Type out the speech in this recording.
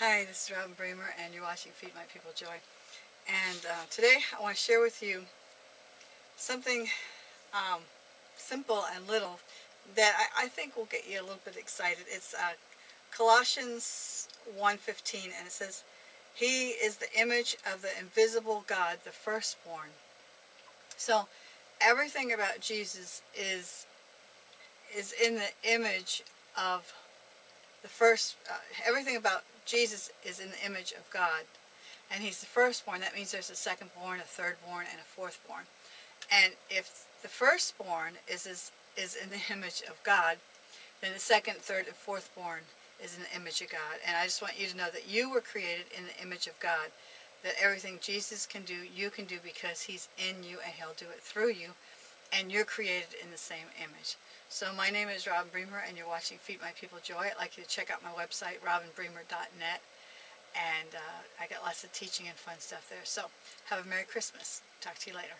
Hi, this is Robin Bremer, and you're watching Feed My People Joy. And uh, today I want to share with you something um, simple and little that I, I, think will get you a little bit excited. It's uh, Colossians 1.15, and it says, He is the image of the invisible God, the firstborn. So everything about Jesus is is in the image of the first, uh, everything about Jesus is in the image of God. And he's the firstborn. That means there's a secondborn, a thirdborn, and a fourthborn. And if the firstborn is, is, is in the image of God, then the second, third, and fourthborn is in the image of God. And I just want you to know that you were created in the image of God. That everything Jesus can do, you can do because he's in you and he'll do it through you. And you're created in the same image. So my name is Robin Bremer and you're watching Feed My People Joy. I'd like you to check out my website, robinbremer.net. And uh, I got lots of teaching and fun stuff there. So have a Merry Christmas. Talk to you later.